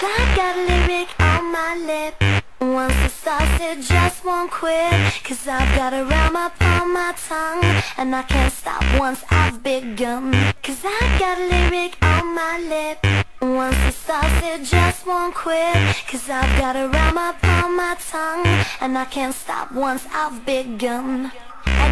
I got a lyric on my lip. Once it starts it just won't quit Cause I've got a rhyme upon my tongue And I can't stop once I've begun. Cause I got a lyric on my lip. Once it starts it just won't quit Cause I've got a rhyme upon my tongue And I can't stop once I've begun.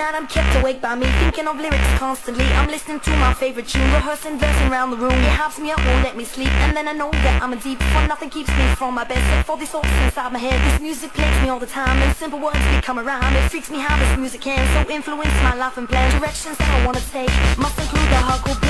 Night I'm kept awake by me, thinking of lyrics constantly. I'm listening to my favorite tune, rehearsing, versing around the room. It helps me out, won't let me sleep, and then I know that I'm a deep For nothing keeps me from my best, except for these thoughts inside my head. This music plagues me all the time, and simple words become a rhyme. It freaks me how this music can so influence my life and plan Directions that I wanna take, must include the hardcore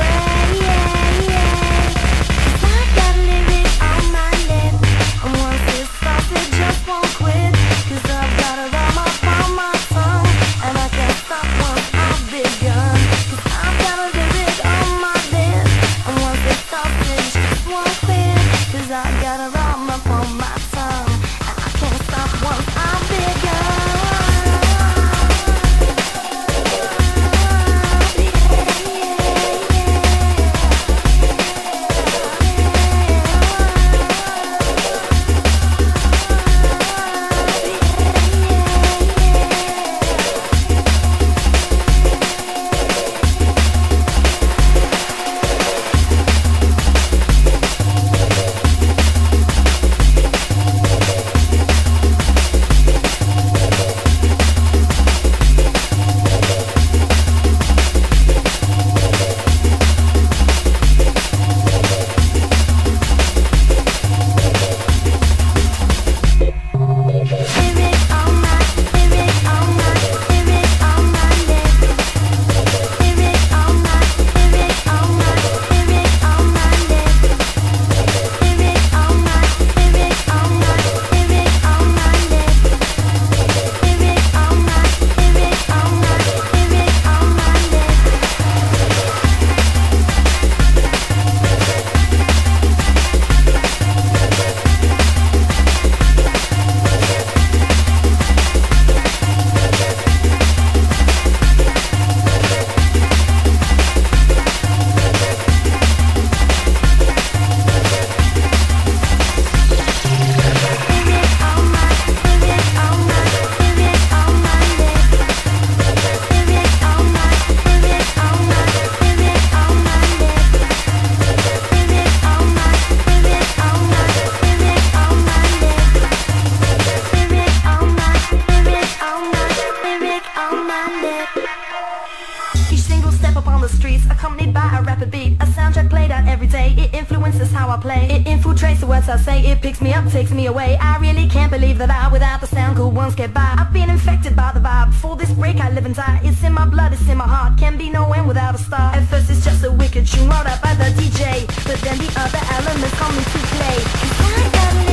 accompanied by a rapid beat. A soundtrack played out every day. It influences how I play. It infiltrates the words I say. It picks me up, takes me away. I really can't believe that I, without the sound, could once get by. I've been infected by the vibe. For this break I live and die. It's in my blood, it's in my heart. Can't be no end without a start At first it's just a wicked tune Rolled up by the DJ But then the other elements come into play